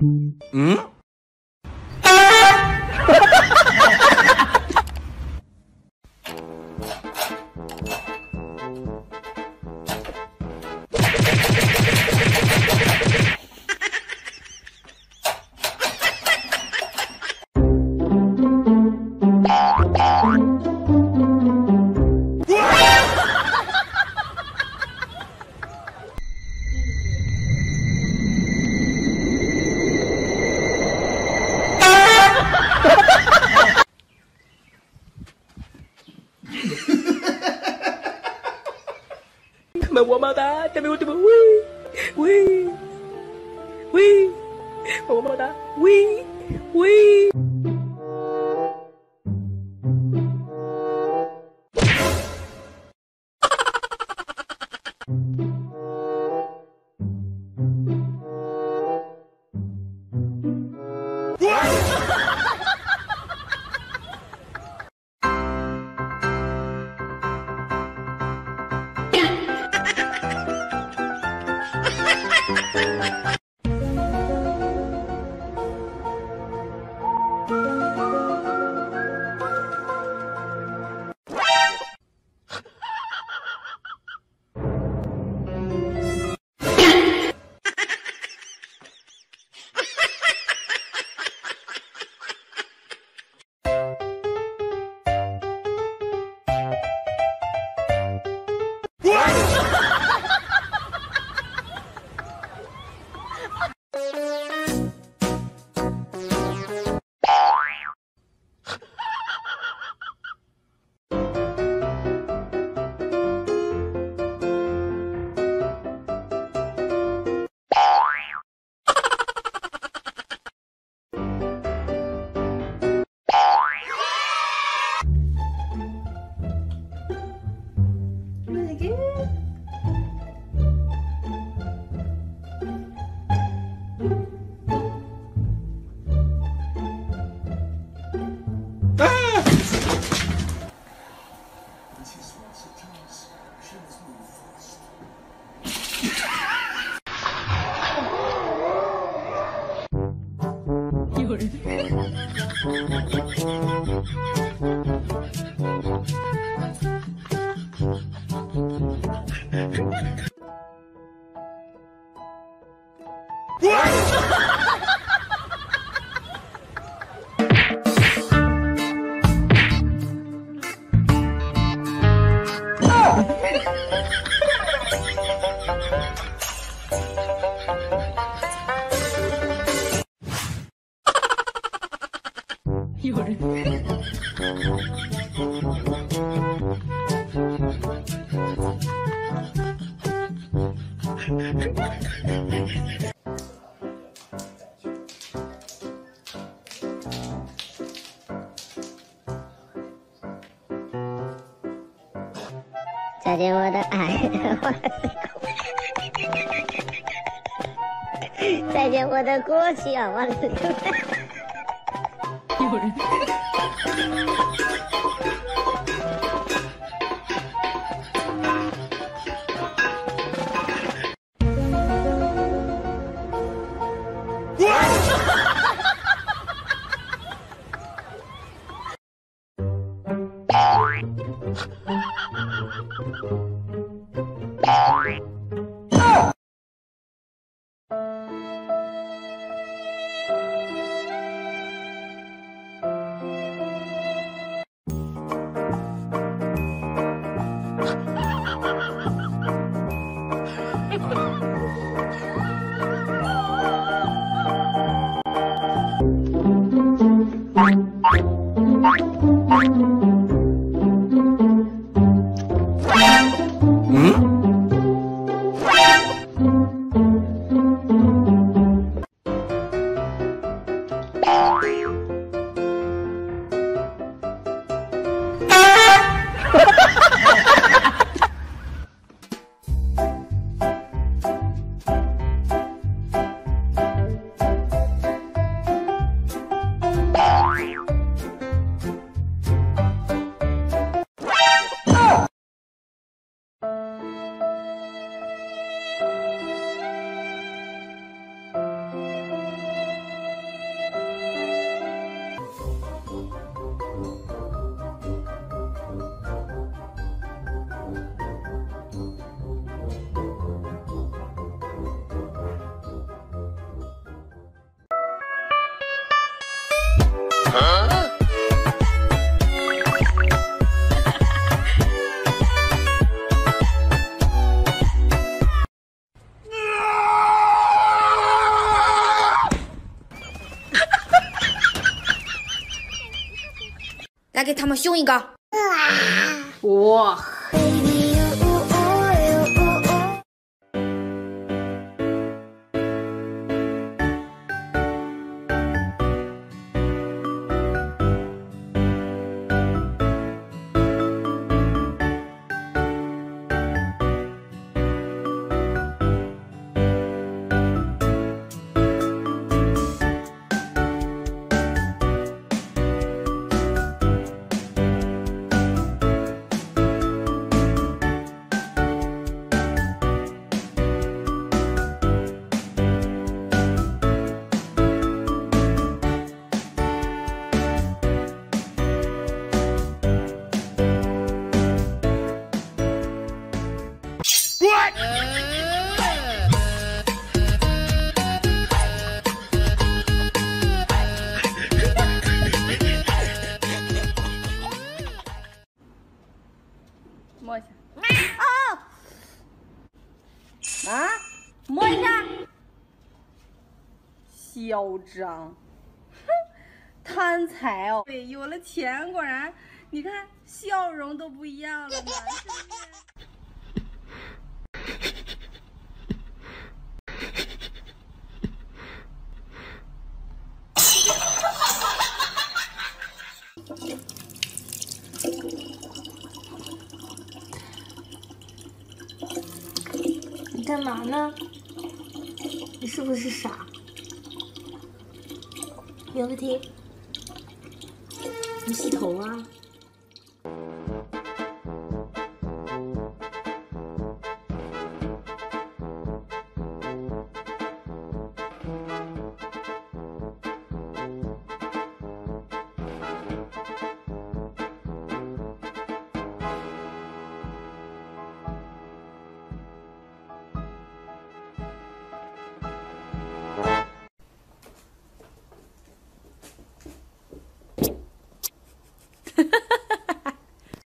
嗯？怎么喂喂喂，么么哒，喂喂。有人。再见，我的爱，再见，我的过去啊，我的。有人。他们凶一个。哇！摸一下。啊！啊！摸一下。嚣张！哼，贪财哦！对，有了钱果然，你看笑容都不一样了嘛，是不是？你干嘛呢？你是不是傻？苗子婷，你洗头啊？